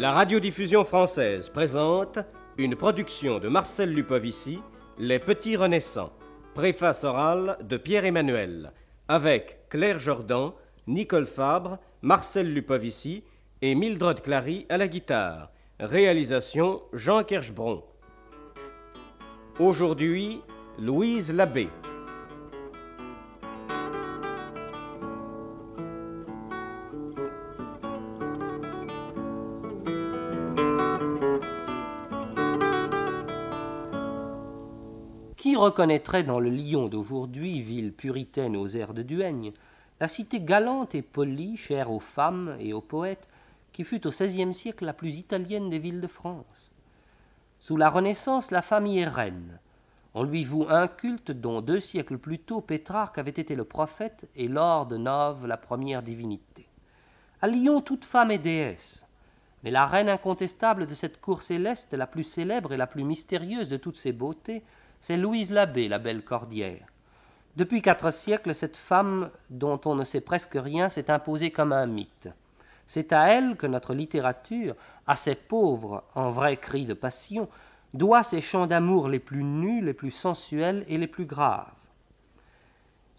La radiodiffusion française présente une production de Marcel Lupovici, Les Petits Renaissants, préface orale de Pierre-Emmanuel, avec Claire Jordan, Nicole Fabre, Marcel Lupovici et Mildred Clary à la guitare. Réalisation Jean Kerschbron. Aujourd'hui, Louise Labbé. Reconnaîtrait dans le Lyon d'aujourd'hui, ville puritaine aux airs de Duègne, la cité galante et polie, chère aux femmes et aux poètes, qui fut au XVIe siècle la plus italienne des villes de France Sous la Renaissance, la famille est reine. On lui voue un culte dont deux siècles plus tôt Pétrarque avait été le prophète et Laure de Nove la première divinité. À Lyon, toute femme est déesse. Mais la reine incontestable de cette cour céleste, la plus célèbre et la plus mystérieuse de toutes ses beautés, c'est Louise Labbé, la belle cordière. Depuis quatre siècles, cette femme, dont on ne sait presque rien, s'est imposée comme un mythe. C'est à elle que notre littérature, assez pauvre en vrais cris de passion, doit ses chants d'amour les plus nus, les plus sensuels et les plus graves.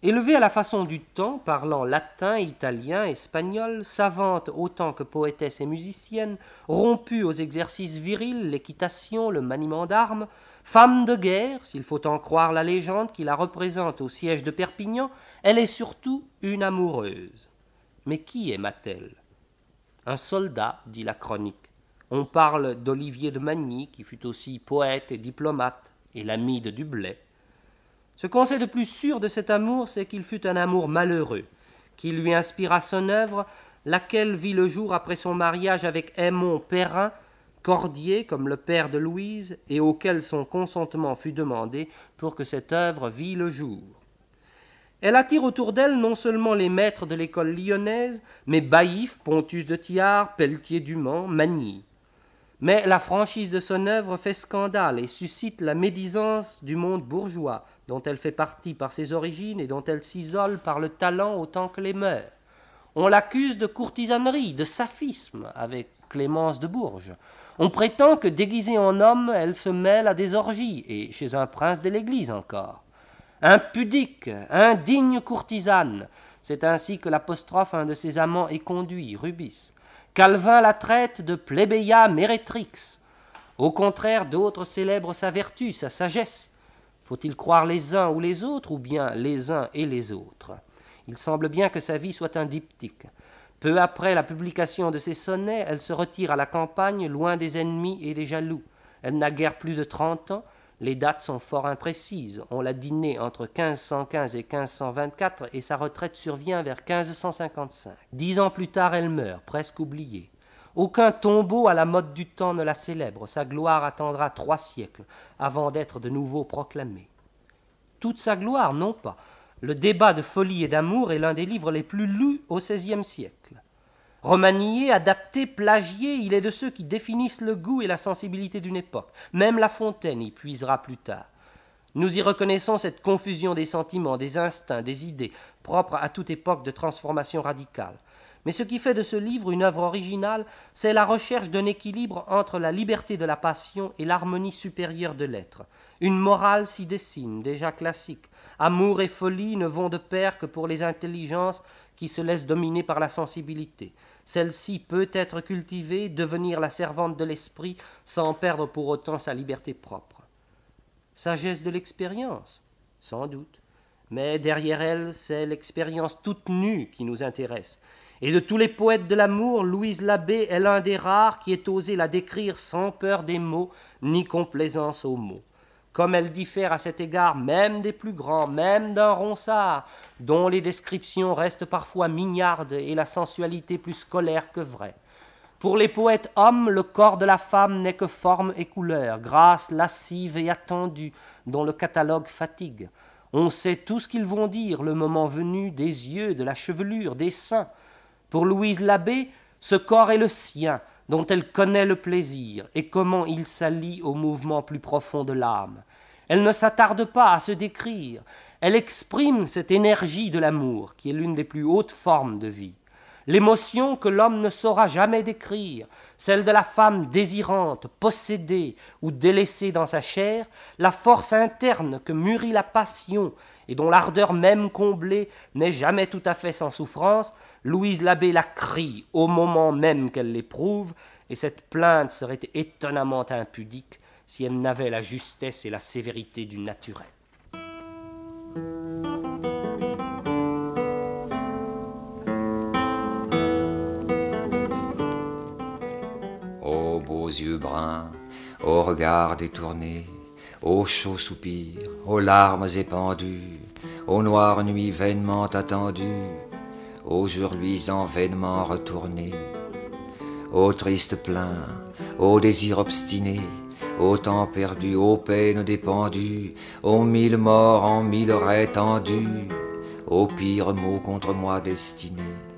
Élevée à la façon du temps, parlant latin, italien, espagnol, savante autant que poétesse et musicienne, rompue aux exercices virils, l'équitation, le maniement d'armes, femme de guerre, s'il faut en croire la légende qui la représente au siège de Perpignan, elle est surtout une amoureuse. Mais qui aima-t-elle Un soldat, dit la chronique. On parle d'Olivier de Magny, qui fut aussi poète et diplomate, et l'ami de Dublay. Ce qu'on sait de plus sûr de cet amour, c'est qu'il fut un amour malheureux, qui lui inspira son œuvre, laquelle vit le jour après son mariage avec Aymon Perrin, cordier comme le père de Louise, et auquel son consentement fut demandé pour que cette œuvre vît le jour. Elle attire autour d'elle non seulement les maîtres de l'école lyonnaise, mais Baïf, Pontus de Thiard, Pelletier du Mans, Magny. Mais la franchise de son œuvre fait scandale et suscite la médisance du monde bourgeois, dont elle fait partie par ses origines et dont elle s'isole par le talent autant que les mœurs. On l'accuse de courtisanerie, de saphisme, avec Clémence de Bourges. On prétend que déguisée en homme, elle se mêle à des orgies, et chez un prince de l'Église encore. Impudique, indigne courtisane, c'est ainsi que l'apostrophe un de ses amants est conduit, Rubis. Calvin la traite de plébéia mérétrix. Au contraire, d'autres célèbrent sa vertu, sa sagesse. Faut-il croire les uns ou les autres, ou bien les uns et les autres? Il semble bien que sa vie soit un diptyque. Peu après la publication de ses sonnets, elle se retire à la campagne, loin des ennemis et des jaloux. Elle n'a guère plus de trente ans. Les dates sont fort imprécises. On l'a dîné entre 1515 et 1524 et sa retraite survient vers 1555. Dix ans plus tard, elle meurt, presque oubliée. Aucun tombeau à la mode du temps ne la célèbre. Sa gloire attendra trois siècles avant d'être de nouveau proclamée. Toute sa gloire, non pas. Le débat de folie et d'amour est l'un des livres les plus lus au XVIe siècle. Romanié, adapté, plagié, il est de ceux qui définissent le goût et la sensibilité d'une époque. Même La Fontaine y puisera plus tard. Nous y reconnaissons cette confusion des sentiments, des instincts, des idées, propres à toute époque de transformation radicale. Mais ce qui fait de ce livre une œuvre originale, c'est la recherche d'un équilibre entre la liberté de la passion et l'harmonie supérieure de l'être. Une morale s'y dessine, déjà classique. Amour et folie ne vont de pair que pour les intelligences qui se laissent dominer par la sensibilité. Celle-ci peut être cultivée, devenir la servante de l'esprit, sans perdre pour autant sa liberté propre. Sagesse de l'expérience Sans doute. Mais derrière elle, c'est l'expérience toute nue qui nous intéresse. Et de tous les poètes de l'amour, Louise Labbé est l'un des rares qui ait osé la décrire sans peur des mots, ni complaisance aux mots comme elle diffère à cet égard même des plus grands, même d'un ronsard, dont les descriptions restent parfois mignardes et la sensualité plus scolaire que vraie. Pour les poètes hommes, le corps de la femme n'est que forme et couleur, grâce lascive et attendue, dont le catalogue fatigue. On sait tout ce qu'ils vont dire, le moment venu, des yeux, de la chevelure, des seins. Pour Louise Labbé, ce corps est le sien, elle connaît le plaisir et comment il s'allie au mouvement plus profond de l'âme. Elle ne s'attarde pas à se décrire, elle exprime cette énergie de l'amour qui est l'une des plus hautes formes de vie. l'émotion que l'homme ne saura jamais décrire, celle de la femme désirante, possédée ou délaissée dans sa chair, la force interne que mûrit la passion et dont l'ardeur même comblée n'est jamais tout à fait sans souffrance, Louise Labbé la crie au moment même qu'elle l'éprouve, et cette plainte serait étonnamment impudique si elle n'avait la justesse et la sévérité du naturel. Ô beaux yeux bruns, ô regards détournés, ô chauds soupirs, aux larmes épandues, aux noires nuits vainement attendues, aux jours luisants vainement retournés, ô tristes pleins, ô désirs obstinés, ô temps perdu, ô peines dépendues, ô mille morts en mille raies tendues, ô pires mots contre moi destinés.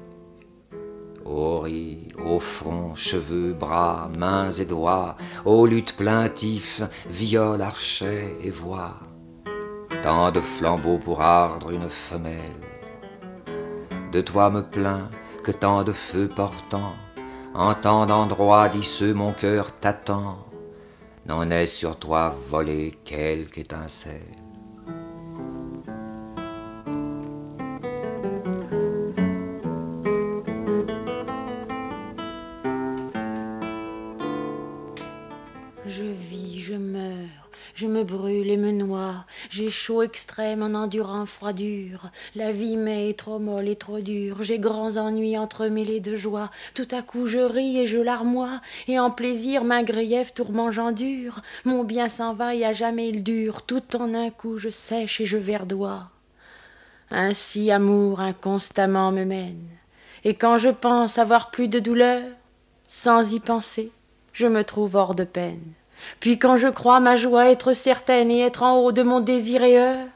Ô riz, ô front, cheveux, bras, mains et doigts, ô luttes plaintifs, viol, archet et voix. Tant de flambeaux pour ardre une femelle. De toi me plains que tant de feux portant, en tant d'endroits d'isseux mon cœur t'attend. N'en est sur toi volé quelque étincelle. Chaud extrême en endurant froidure. La vie m'est trop molle et trop dure, j'ai grands ennuis entremêlés de joie. Tout à coup je ris et je larmoie, et en plaisir ma grief tourment j'endure. Mon bien s'en va et à jamais il dure, tout en un coup je sèche et je verdois. Ainsi amour inconstamment me mène, et quand je pense avoir plus de douleur, sans y penser, je me trouve hors de peine. Puis quand je crois ma joie être certaine et être en haut de mon désir et heure,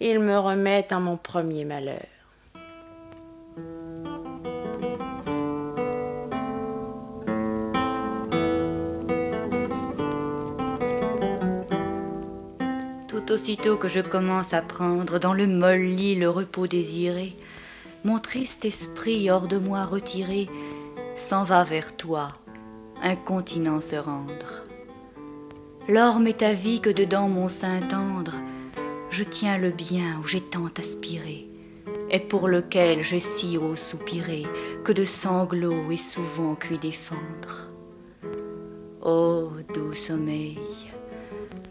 il me remet en mon premier malheur. Tout aussitôt que je commence à prendre dans le molle lit le repos désiré, mon triste esprit hors de moi retiré s'en va vers toi, incontinent se rendre. L'orme est ta vie que dedans mon sein tendre, je tiens le bien où j'ai tant aspiré, et pour lequel j'ai si haut soupiré, que de sanglots et souvent cuit défendre. Ô doux sommeil,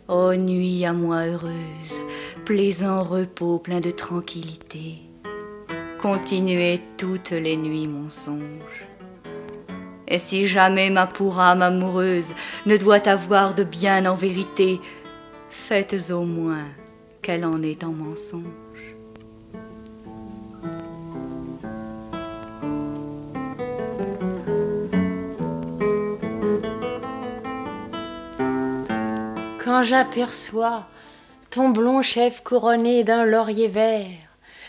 ô nuit à moi heureuse, plaisant repos plein de tranquillité, continuez toutes les nuits mon songe et si jamais ma pour âme amoureuse ne doit avoir de bien en vérité, faites au moins qu'elle en est en mensonge. Quand j'aperçois ton blond chef couronné d'un laurier vert,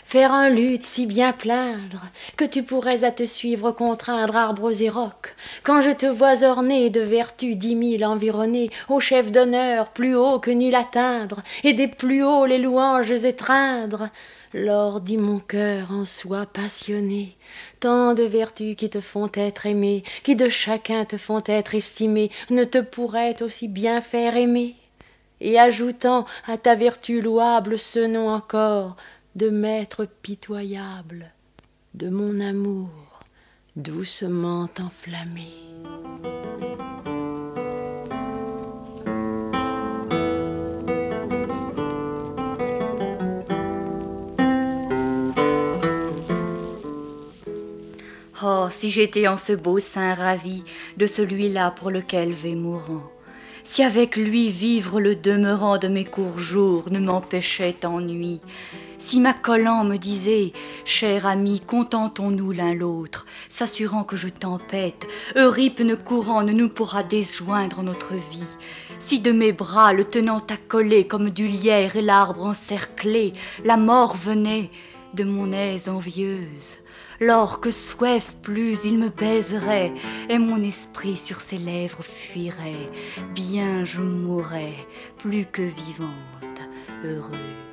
faire un luth si bien plaindre, que tu pourrais à te suivre contraindre arbres et rocs, quand je te vois orné de vertus dix mille environnées, au chef d'honneur plus haut que nul atteindre, et des plus hauts les louanges étreindre. Lors dit mon cœur en soi passionné, tant de vertus qui te font être aimé, qui de chacun te font être estimé, ne te pourraient aussi bien faire aimer. Et ajoutant à ta vertu louable ce nom encore, de maître pitoyable de mon amour doucement enflammé. Oh, si j'étais en ce beau sein ravi de celui-là pour lequel vais mourant, si avec lui vivre le demeurant de mes courts jours ne m'empêchait ennui, si ma collant me disait Cher ami, contentons-nous l'un l'autre, s'assurant que je tempête, Eurype courant ne nous pourra déjoindre notre vie. Si de mes bras, le tenant accolé comme du lierre et l'arbre encerclé, la mort venait de mon aise envieuse, lors que soif plus il me baiserait, et mon esprit sur ses lèvres fuirait, bien je mourrais, plus que vivante, heureuse.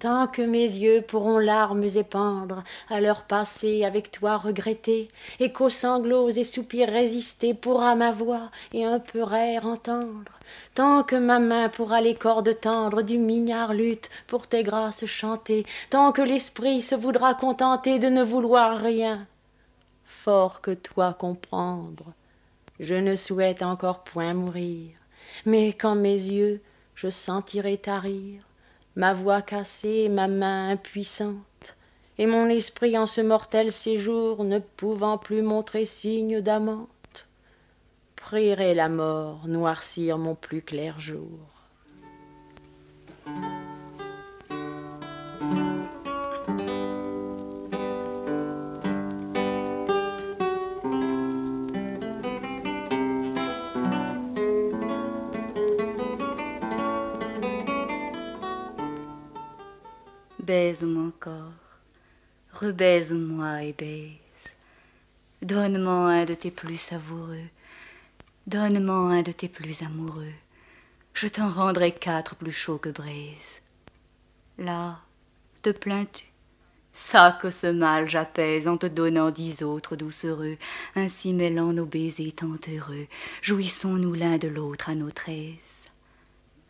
Tant que mes yeux pourront larmes épandre, à leur passé avec toi regretter, et qu'aux sanglots et soupirs résister pourra ma voix et un peu rire entendre, tant que ma main pourra les cordes tendre du mignard lutte pour tes grâces chanter, tant que l'esprit se voudra contenter de ne vouloir rien, fort que toi comprendre, je ne souhaite encore point mourir, mais quand mes yeux je sentirai tarir, ma voix cassée, ma main impuissante, et mon esprit en ce mortel séjour ne pouvant plus montrer signe d'amante, prierai la mort noircir mon plus clair jour. Baise mon corps, rebaise-moi et baise. Donne-moi un de tes plus savoureux, donne-moi un de tes plus amoureux. Je t'en rendrai quatre plus chauds que braise. Là, te plains-tu? Ça que ce mal j'apaise en te donnant dix autres doucereux, ainsi mêlant nos baisers tant heureux, jouissons-nous l'un de l'autre à notre aise.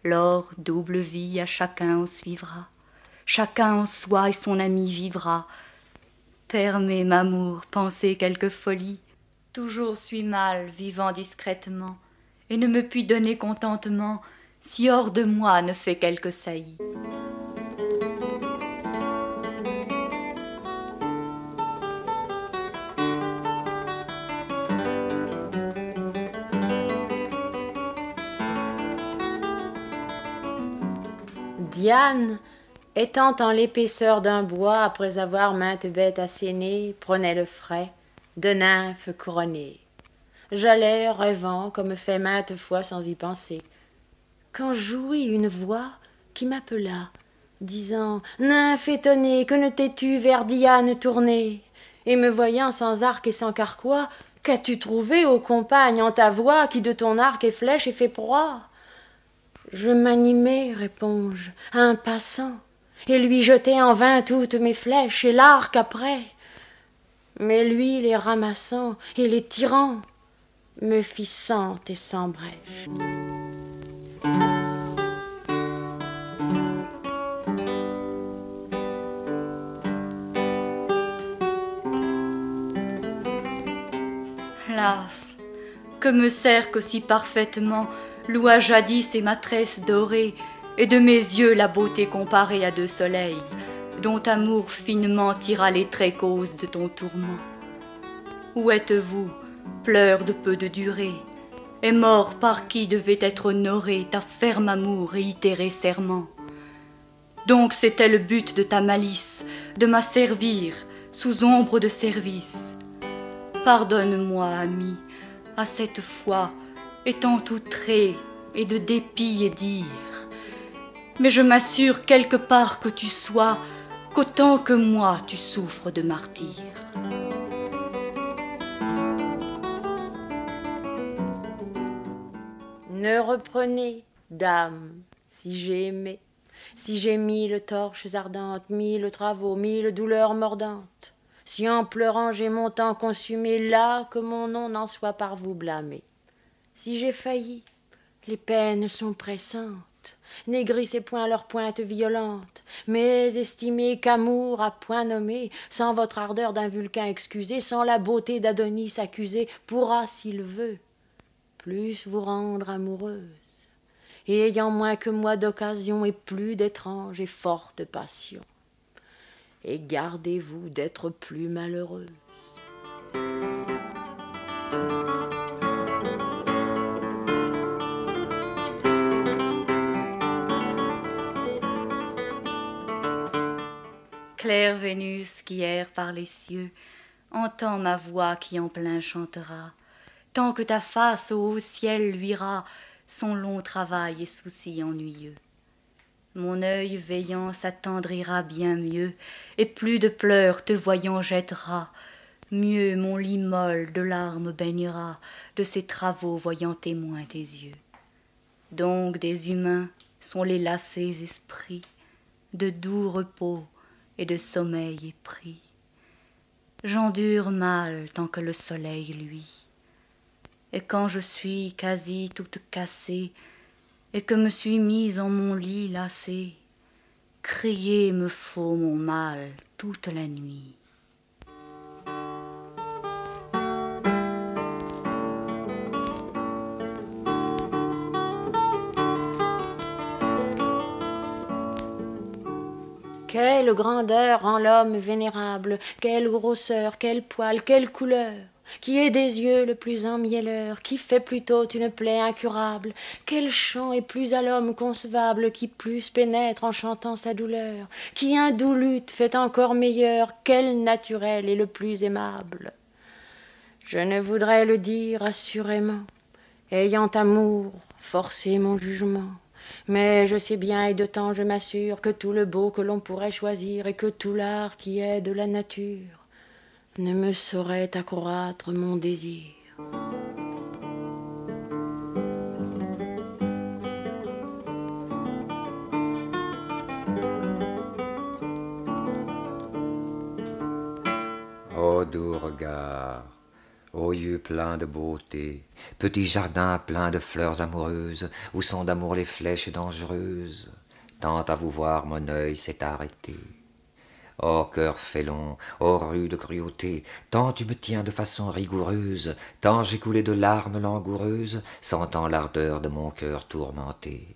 L'or double vie à chacun en suivra, chacun en soi et son ami vivra. Permets, m'amour, penser quelque folie. Toujours suis mal, vivant discrètement, et ne me puis donner contentement si hors de moi ne fait quelque saillie. Diane, étant en l'épaisseur d'un bois après avoir maintes bêtes assénées, prenait le frais de nymphes couronnées. J'allais rêvant comme fait maintes fois sans y penser, quand jouit une voix qui m'appela, disant Nymphe étonnée, que ne t'es-tu vers Diane tournée? Et me voyant sans arc et sans carquois, qu'as-tu trouvé, ô compagne, en ta voix, qui de ton arc et flèche est fait proie? Je m'animai, réponds-je, à un passant, et lui jetai en vain toutes mes flèches et l'arc après. Mais lui, les ramassant et les tirant, me fit sente et sans brèche. Las, que me sert qu'aussi parfaitement loua jadis et matresse dorée, et de mes yeux la beauté comparée à deux soleils, dont amour finement tira les traits causes de ton tourment. Où êtes-vous, pleurs de peu de durée, et mort par qui devait être honoré ta ferme amour et itéré serment? Donc c'était le but de ta malice, de m'asservir sous ombre de service. Pardonne-moi, ami, à cette fois, étant outré et de dépit et dire. Mais je m'assure quelque part que tu sois, qu'autant que moi tu souffres de martyr. Ne reprenez, dame, si j'ai aimé, si j'ai mille torches ardentes, mille travaux, mille douleurs mordantes, si en pleurant j'ai mon temps consumé, là que mon nom n'en soit par vous blâmé. Si j'ai failli, les peines sont pressantes, négrissez point leurs pointes violentes, mais estimez qu'amour à point nommé, sans votre ardeur d'un vulcain excusé, sans la beauté d'Adonis accusé, pourra, s'il veut, plus vous rendre amoureuse, et ayant moins que moi d'occasion et plus d'étranges et fortes passions. Et gardez-vous d'être plus malheureuse. Claire Vénus qui erre par les cieux, entends ma voix qui en plein chantera, tant que ta face au haut ciel luira son long travail et soucis ennuyeux. Mon œil veillant s'attendrira bien mieux, et plus de pleurs te voyant jettera, mieux mon lit molle de larmes baignera, de ses travaux voyant témoin tes yeux. Donc des humains sont les lassés esprits, de doux repos et de sommeil épris. J'endure mal tant que le soleil luit. Et quand je suis quasi toute cassée, et que me suis mise en mon lit lassée, crier me faut mon mal toute la nuit. Quelle grandeur en l'homme vénérable, quelle grosseur, quel poil, quelle couleur qui est des yeux le plus emmielleur, qui fait plutôt une plaie incurable, quel chant est plus à l'homme concevable, qui plus pénètre en chantant sa douleur, qui un doux lutte fait encore meilleur, quel naturel est le plus aimable. Je ne voudrais le dire assurément, ayant amour, forcer mon jugement. Mais je sais bien et de temps je m'assure que tout le beau que l'on pourrait choisir et que tout l'art qui est de la nature ne me saurait accroître mon désir. Ô doux regard, ô yeux pleins de beauté, petit jardin plein de fleurs amoureuses, où sont d'amour les flèches dangereuses, tant à vous voir mon œil s'est arrêté. Ô cœur félon, ô rude cruauté, tant tu me tiens de façon rigoureuse, tant j'ai coulé de larmes langoureuses, sentant l'ardeur de mon cœur tourmenté.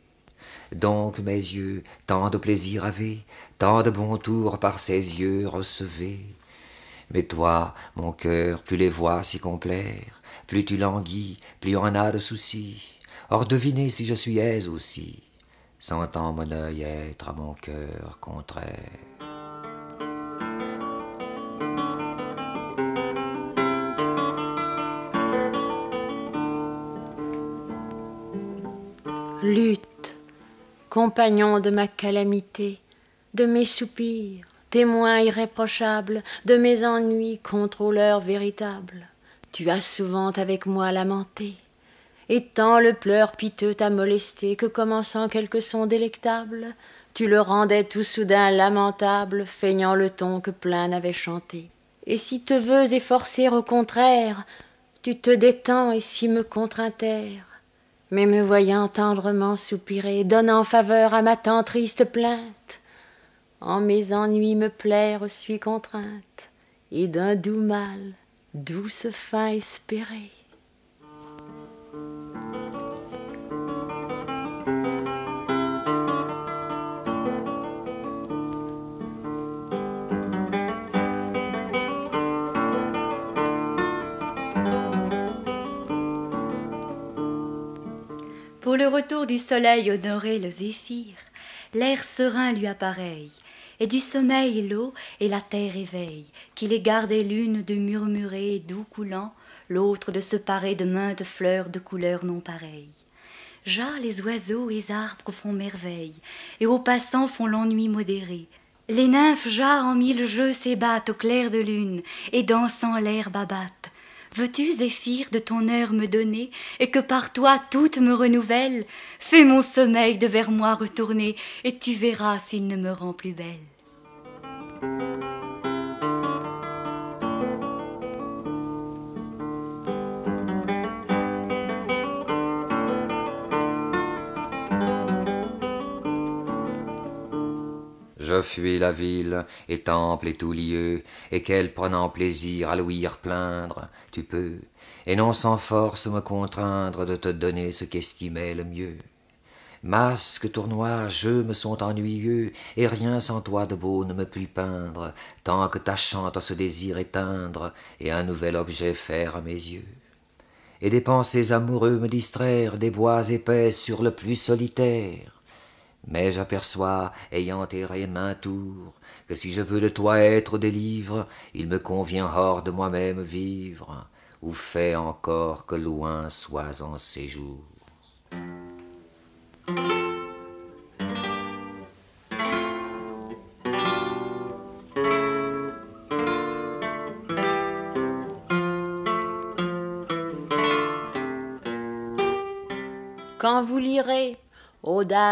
Donc mes yeux, tant de plaisir avaient, tant de bons tours par ces yeux recevaient. Mais toi, mon cœur, plus les vois s'y complaire, plus tu languis, plus on a de soucis. Or devinez si je suis aise aussi, sentant mon œil être à mon cœur contraire. Lutte, compagnon de ma calamité, de mes soupirs, témoin irréprochable de mes ennuis, contrôleur véritable. Tu as souvent avec moi lamenté, et tant le pleur piteux t'a molesté que commençant quelque son délectable, tu le rendais tout soudain lamentable, feignant le ton que plein n'avait chanté. Et si te veux efforcer au contraire, tu te détends et si me contraintère, mais me voyant tendrement soupirer, donnant faveur à ma tant triste plainte, en mes ennuis me plaire suis contrainte, et d'un doux mal, douce fin espérée. Pour le retour du soleil honorer le zéphyr, l'air serein lui appareille, et du sommeil l'eau et la terre éveille, qui les gardait l'une de murmurer doux coulant, l'autre de se parer de maintes fleurs de couleurs non pareilles. Jas les oiseaux et arbres font merveille, et aux passants font l'ennui modéré. Les nymphes jas en mille jeux s'ébattent au clair de lune, et dansant l'herbe abattent. Veux-tu, Zéphyr, de ton heure me donner, et que par toi toute me renouvelle Fais mon sommeil de vers moi retourner, et tu verras s'il ne me rend plus belle. Je fuis la ville, et temple et tout lieu, et qu'elle prenant plaisir à l'ouïr plaindre, tu peux, et non sans force me contraindre de te donner ce qu'estimait le mieux. Masques, tournois, jeux me sont ennuyeux, et rien sans toi de beau ne me puis peindre, tant que tâchant à ce désir éteindre, et un nouvel objet faire à mes yeux. Et des pensées amoureux me distraire des bois épais sur le plus solitaire, mais j'aperçois, ayant erré maint tour, que si je veux de toi être des livres, il me convient hors de moi-même vivre, ou fait encore que loin sois en séjour.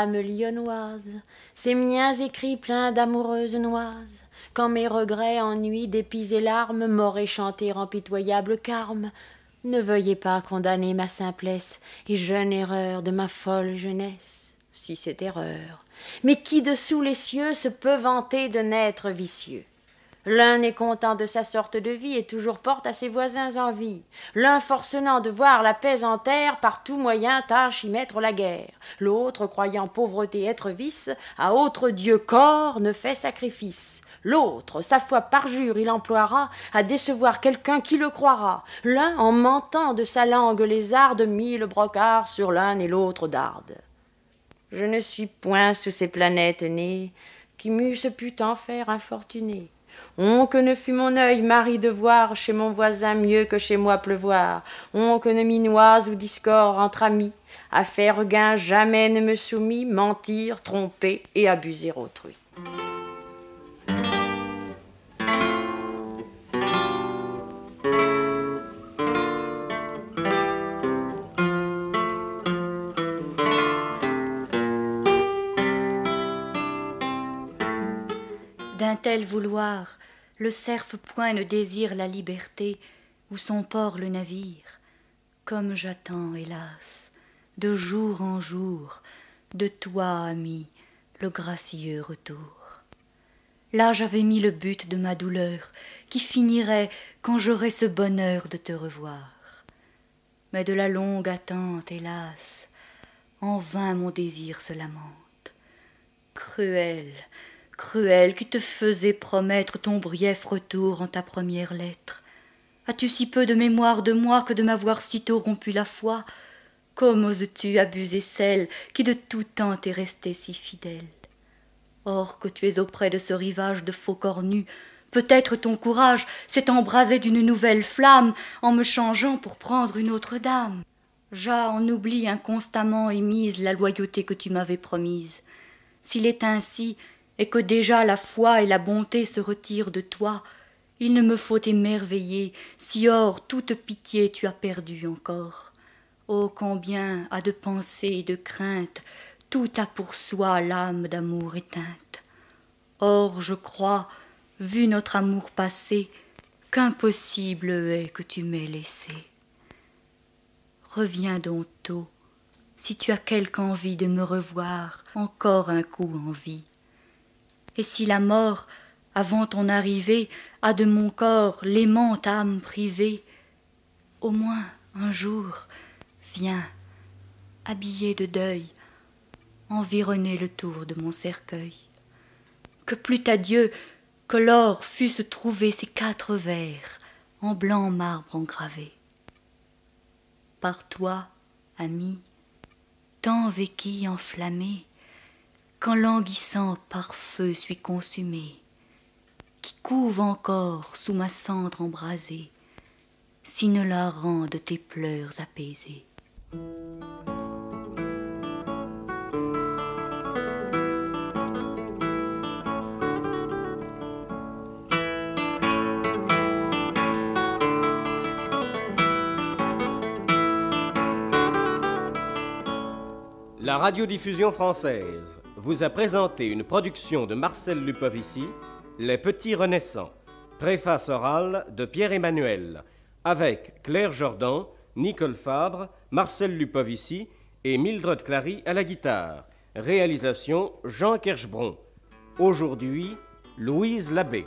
Ô dames lyonnoises, ces miens écrits pleins d'amoureuses noises, quand mes regrets, ennuis, dépits et larmes m'auraient chanté en pitoyable carme, ne veuillez pas condamner ma simplesse et jeune erreur de ma folle jeunesse, si c'est erreur. Mais qui dessous les cieux se peut vanter de n'être vicieux? L'un n'est content de sa sorte de vie et toujours porte à ses voisins envie. L'un forcenant de voir la paix en terre, par tout moyen tâche y mettre la guerre. L'autre, croyant pauvreté être vice, à autre Dieu corps ne fait sacrifice. L'autre, sa foi parjure, il emploiera à décevoir quelqu'un qui le croira. L'un, en mentant de sa langue lézarde, mille brocards sur l'un et l'autre darde. Je ne suis point sous ces planètes nées qui m'eussent pu en faire infortuné. On que ne fut mon œil mari de voir chez mon voisin mieux que chez moi pleuvoir. On que ne minoise ou discorde entre amis. À faire gain jamais ne me soumit, mentir, tromper et abuser autrui. Tel vouloir, le cerf point ne désire la liberté, ou son port le navire. Comme j'attends, hélas, de jour en jour, de toi, ami, le gracieux retour. Là j'avais mis le but de ma douleur, qui finirait quand j'aurais ce bonheur de te revoir. Mais de la longue attente, hélas, en vain mon désir se lamente. Cruel, cruel qui te faisais promettre ton brief retour en ta première lettre. As-tu si peu de mémoire de moi que de m'avoir sitôt rompu la foi? Comme oses-tu abuser celle qui de tout temps t'est restée si fidèle? Or que tu es auprès de ce rivage de faux cornus, peut-être ton courage s'est embrasé d'une nouvelle flamme en me changeant pour prendre une autre dame. J'ai en oubli inconstamment émise la loyauté que tu m'avais promise. S'il est ainsi, et que déjà la foi et la bonté se retirent de toi, il ne me faut émerveiller si hors toute pitié tu as perdu encore. Oh combien à de pensées et de craintes tout a pour soi l'âme d'amour éteinte. Or je crois, vu notre amour passé, qu'impossible est que tu m'aies laissé. Reviens donc tôt, si tu as quelque envie de me revoir encore un coup en vie. Et si la mort, avant ton arrivée, a de mon corps l'aimante âme privée, au moins un jour, viens, habillé de deuil, environner le tour de mon cercueil. Que plût à Dieu que l'or fusse trouver ces quatre vers en blanc marbre engravé. Par toi, ami, tant véquille enflammé, quand languissant par feu suis consumé, qui couve encore sous ma cendre embrasée, si ne la rend de tes pleurs apaisés. La radiodiffusion française vous a présenté une production de Marcel Lupovici, Les Petits Renaissants, préface orale de Pierre-Emmanuel, avec Claire Jordan, Nicole Fabre, Marcel Lupovici et Mildred Clary à la guitare. Réalisation Jean Kerschbron. Aujourd'hui, Louise Labbé.